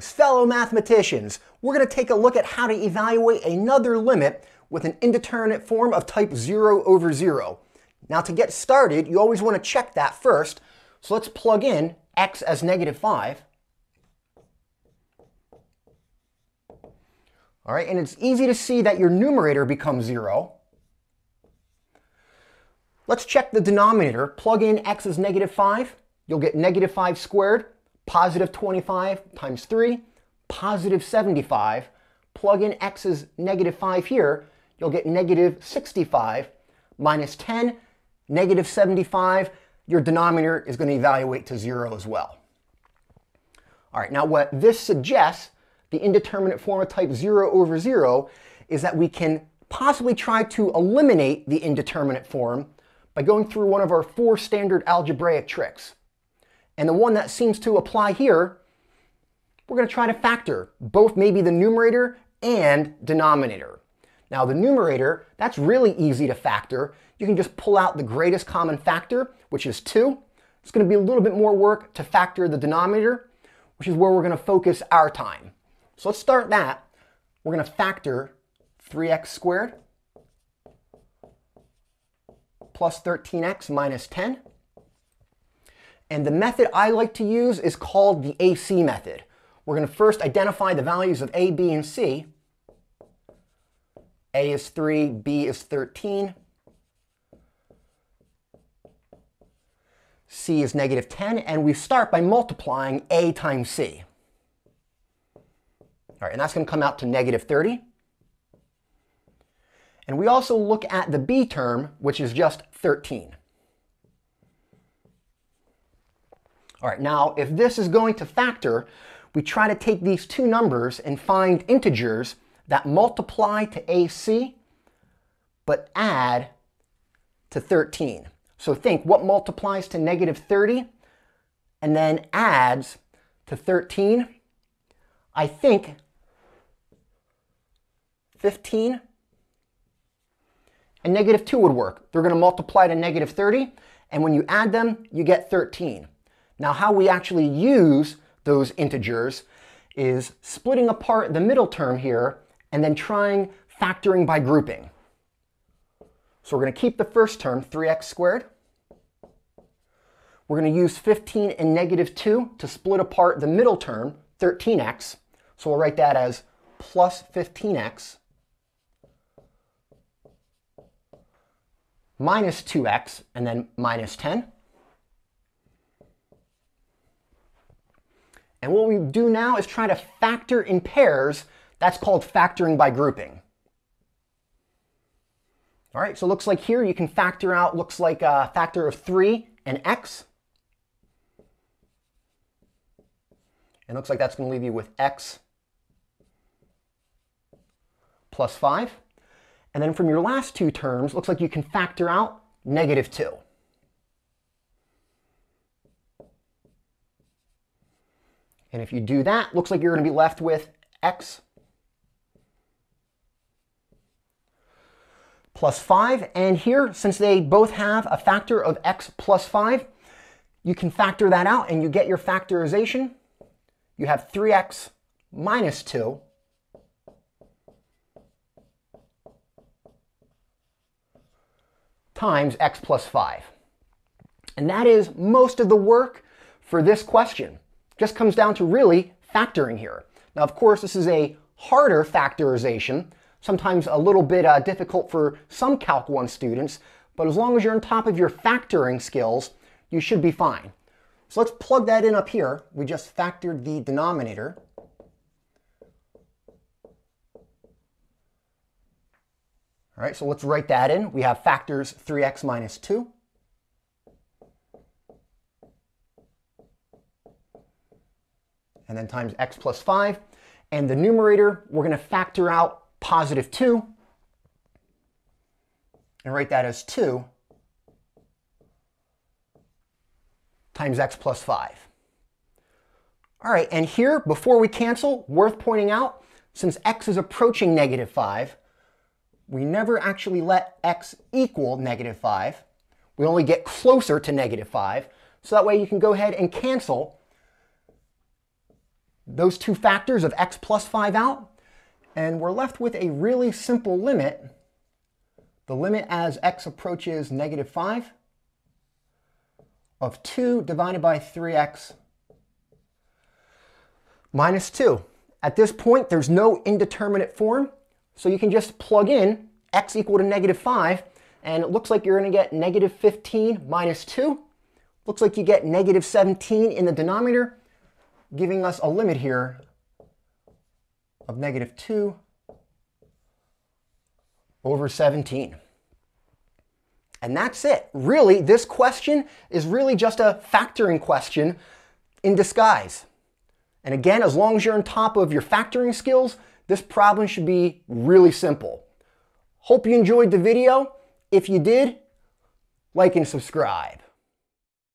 Greetings, fellow mathematicians. We're going to take a look at how to evaluate another limit with an indeterminate form of type 0 over 0. Now to get started, you always want to check that first. So let's plug in x as negative 5. All right, and it's easy to see that your numerator becomes 0. Let's check the denominator. Plug in x as negative 5. You'll get negative 5 squared positive 25 times 3, positive 75. Plug in x is negative 5 here, you'll get negative 65 minus 10, negative 75. Your denominator is going to evaluate to 0 as well. All right, now what this suggests, the indeterminate form of type 0 over 0, is that we can possibly try to eliminate the indeterminate form by going through one of our four standard algebraic tricks. And the one that seems to apply here, we're going to try to factor both maybe the numerator and denominator. Now the numerator, that's really easy to factor. You can just pull out the greatest common factor, which is 2. It's going to be a little bit more work to factor the denominator, which is where we're going to focus our time. So let's start that. We're going to factor 3x squared plus 13x minus 10 and the method I like to use is called the AC method. We're going to first identify the values of A, B, and C. A is 3, B is 13. C is negative 10, and we start by multiplying A times C. All right, and that's going to come out to negative 30. And we also look at the B term, which is just 13. All right, now if this is going to factor, we try to take these two numbers and find integers that multiply to AC but add to 13. So think what multiplies to negative 30 and then adds to 13. I think 15 and negative 2 would work. They're going to multiply to negative 30 and when you add them you get 13. Now how we actually use those integers is splitting apart the middle term here and then trying factoring by grouping. So we're going to keep the first term, 3x squared. We're going to use 15 and negative 2 to split apart the middle term, 13x. So we'll write that as plus 15x minus 2x and then minus 10. And what we do now is try to factor in pairs. That's called factoring by grouping. All right, so it looks like here you can factor out, looks like a factor of 3 and x. And looks like that's going to leave you with x plus 5. And then from your last two terms, looks like you can factor out negative 2. And if you do that, looks like you're going to be left with x plus 5. And here, since they both have a factor of x plus 5, you can factor that out and you get your factorization. You have 3x minus 2 times x plus 5. And that is most of the work for this question just comes down to really factoring here. Now, of course, this is a harder factorization, sometimes a little bit uh, difficult for some Calc 1 students, but as long as you're on top of your factoring skills, you should be fine. So let's plug that in up here. We just factored the denominator. All right, so let's write that in. We have factors 3x minus 2 and then times x plus 5. And the numerator, we're going to factor out positive 2 and write that as 2 times x plus 5. All right, and here, before we cancel, worth pointing out, since x is approaching negative 5, we never actually let x equal negative 5. We only get closer to negative 5. So that way you can go ahead and cancel those two factors of x plus 5 out, and we're left with a really simple limit. The limit as x approaches negative 5 of 2 divided by 3x minus 2. At this point, there's no indeterminate form, so you can just plug in x equal to negative 5, and it looks like you're going to get negative 15 minus 2. Looks like you get negative 17 in the denominator, giving us a limit here of negative 2 over 17. And that's it. Really, this question is really just a factoring question in disguise. And again, as long as you're on top of your factoring skills, this problem should be really simple. Hope you enjoyed the video. If you did, like and subscribe.